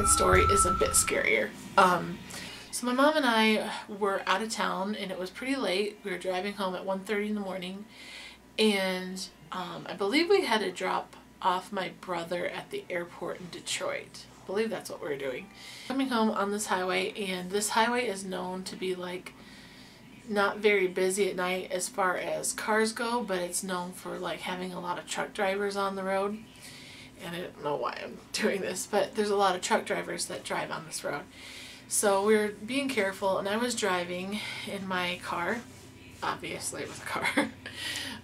second story is a bit scarier. Um, so my mom and I were out of town and it was pretty late. We were driving home at 1.30 in the morning and um, I believe we had to drop off my brother at the airport in Detroit. I believe that's what we were doing. Coming home on this highway and this highway is known to be like not very busy at night as far as cars go, but it's known for like having a lot of truck drivers on the road. And I don't know why I'm doing this, but there's a lot of truck drivers that drive on this road. So we were being careful and I was driving in my car. Obviously with a car.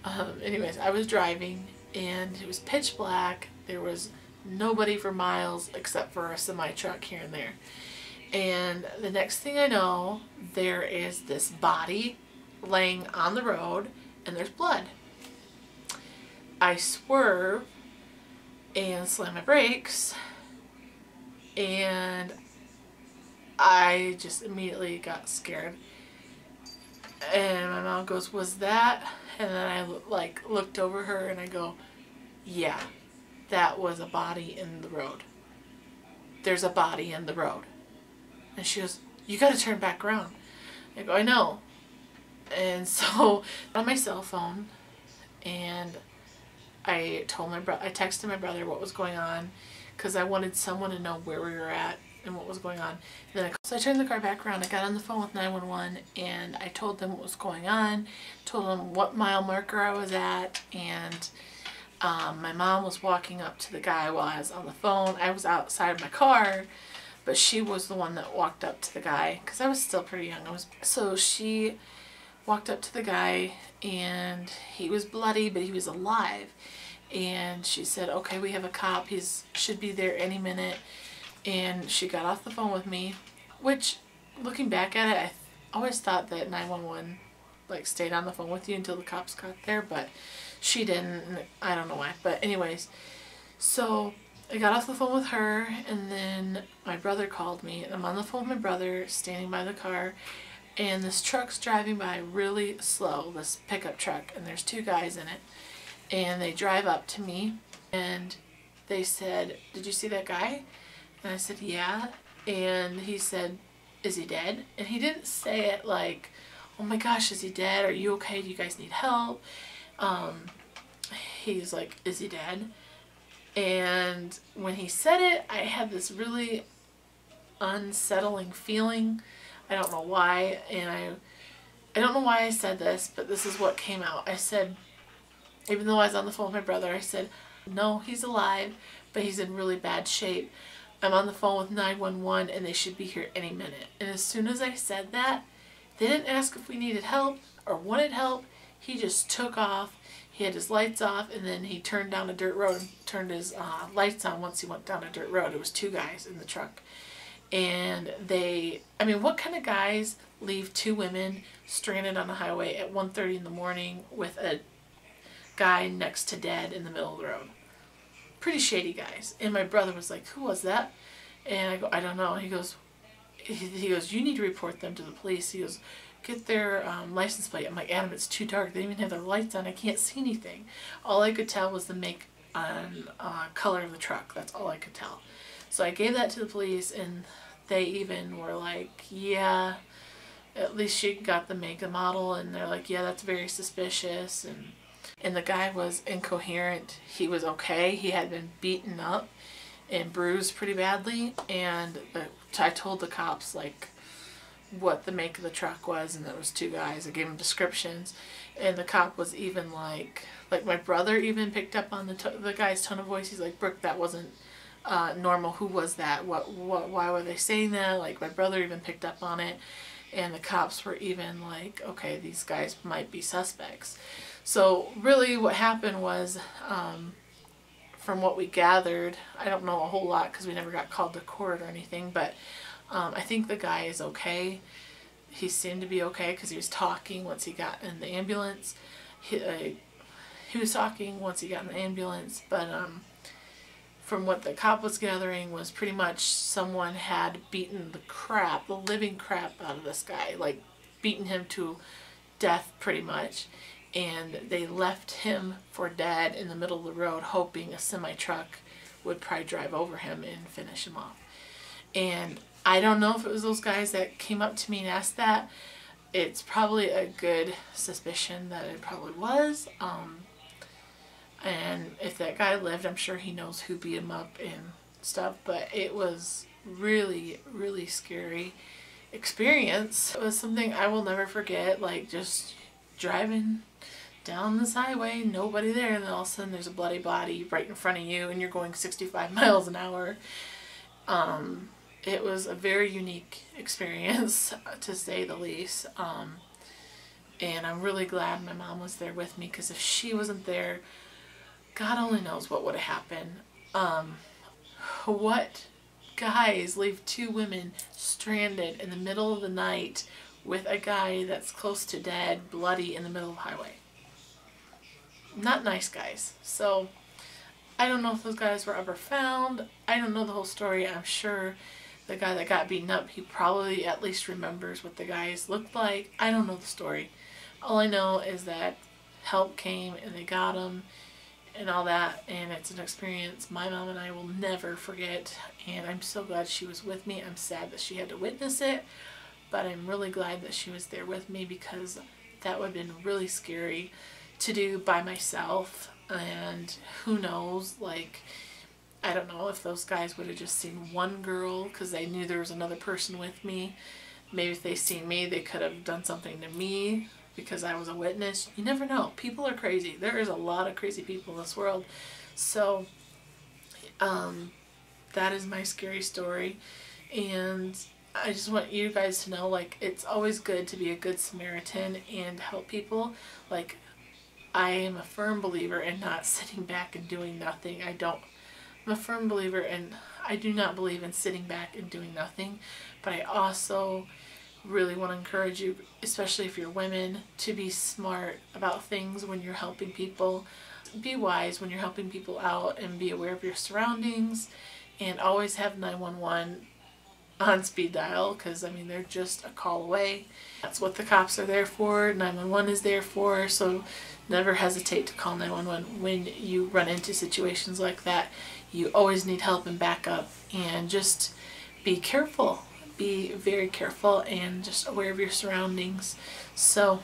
um, anyways, I was driving and it was pitch black. There was nobody for miles except for a semi truck here and there. And the next thing I know, there is this body laying on the road and there's blood. I swerve and slam my brakes and I just immediately got scared. And my mom goes, was that? And then I like looked over her and I go, yeah, that was a body in the road. There's a body in the road. And she goes, you got to turn back around. I go, I know. And so on my cell phone and I told my brother, I texted my brother what was going on because I wanted someone to know where we were at and what was going on. And then I, so I turned the car back around. I got on the phone with 911 and I told them what was going on, told them what mile marker I was at, and um, my mom was walking up to the guy while I was on the phone. I was outside of my car but she was the one that walked up to the guy because I was still pretty young. I was so she walked up to the guy and he was bloody but he was alive. And she said okay we have a cop. He's should be there any minute. And she got off the phone with me which looking back at it I always thought that 911 like stayed on the phone with you until the cops got there but she didn't I don't know why. But anyways so I got off the phone with her and then my brother called me. I'm on the phone with my brother standing by the car and this truck's driving by really slow, this pickup truck, and there's two guys in it. And they drive up to me and they said, did you see that guy? And I said, yeah. And he said, is he dead? And he didn't say it like, oh my gosh, is he dead? Are you okay? Do you guys need help? Um, he's like, is he dead? And when he said it, I had this really unsettling feeling. I don't know why. And I, I don't know why I said this, but this is what came out. I said, even though I was on the phone with my brother, I said, no, he's alive, but he's in really bad shape. I'm on the phone with 911 and they should be here any minute. And as soon as I said that, they didn't ask if we needed help or wanted help. He just took off he had his lights off and then he turned down a dirt road and turned his uh, lights on once he went down a dirt road. It was two guys in the truck. And they, I mean, what kind of guys leave two women stranded on the highway at 1.30 in the morning with a guy next to dead in the middle of the road? Pretty shady guys. And my brother was like, who was that? And I go, I don't know. He goes, he goes, you need to report them to the police. He goes, get their um, license plate. I'm like, Adam, it's too dark. They even have their lights on. I can't see anything. All I could tell was the make and uh, color of the truck. That's all I could tell. So I gave that to the police and they even were like, yeah, at least she got the make and model. And they're like, yeah, that's very suspicious. And, and the guy was incoherent. He was okay. He had been beaten up and bruised pretty badly. And I told the cops, like, what the make of the truck was and there was two guys. I gave them descriptions and the cop was even like, like my brother even picked up on the, the guy's tone of voice. He's like, Brooke, that wasn't uh, normal. Who was that? What, what, why were they saying that? Like my brother even picked up on it and the cops were even like, okay, these guys might be suspects. So really what happened was, um, from what we gathered, I don't know a whole lot because we never got called to court or anything, but um, I think the guy is okay. He seemed to be okay because he was talking once he got in the ambulance. He, uh, he was talking once he got in the ambulance, but um, from what the cop was gathering was pretty much someone had beaten the crap, the living crap out of this guy, like beaten him to death pretty much. And they left him for dead in the middle of the road hoping a semi-truck would probably drive over him and finish him off. And I don't know if it was those guys that came up to me and asked that. It's probably a good suspicion that it probably was. Um, and if that guy lived, I'm sure he knows who beat him up and stuff. But it was really, really scary experience. It was something I will never forget. Like just driving down this highway, nobody there, and then all of a sudden there's a bloody body right in front of you and you're going 65 miles an hour. Um, it was a very unique experience to say the least. Um, and I'm really glad my mom was there with me because if she wasn't there, God only knows what would have happened. Um, what guys leave two women stranded in the middle of the night with a guy that's close to dead, bloody in the middle of the highway? Not nice guys. So I don't know if those guys were ever found. I don't know the whole story. I'm sure the guy that got beaten up, he probably at least remembers what the guys looked like. I don't know the story. All I know is that help came and they got him and all that and it's an experience my mom and I will never forget and I'm so glad she was with me. I'm sad that she had to witness it but I'm really glad that she was there with me because that would have been really scary to do by myself and who knows like I don't know if those guys would have just seen one girl because they knew there was another person with me maybe if they seen me they could have done something to me because I was a witness. You never know. People are crazy. There is a lot of crazy people in this world. So, um, that is my scary story. And I just want you guys to know, like, it's always good to be a good Samaritan and help people. Like, I am a firm believer in not sitting back and doing nothing. I don't. I'm a firm believer and I do not believe in sitting back and doing nothing. But I also really want to encourage you, especially if you're women, to be smart about things when you're helping people. Be wise when you're helping people out and be aware of your surroundings and always have 911 on speed dial because I mean they're just a call away. That's what the cops are there for. 911 is there for. So never hesitate to call 911 when you run into situations like that. You always need help and backup and just be careful be very careful and just aware of your surroundings. So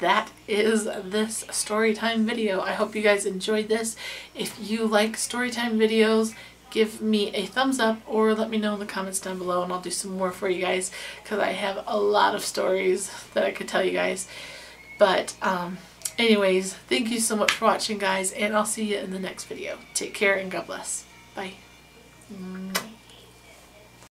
that is this story time video. I hope you guys enjoyed this. If you like story time videos, give me a thumbs up or let me know in the comments down below and I'll do some more for you guys because I have a lot of stories that I could tell you guys. But um, anyways, thank you so much for watching guys and I'll see you in the next video. Take care and God bless. Bye.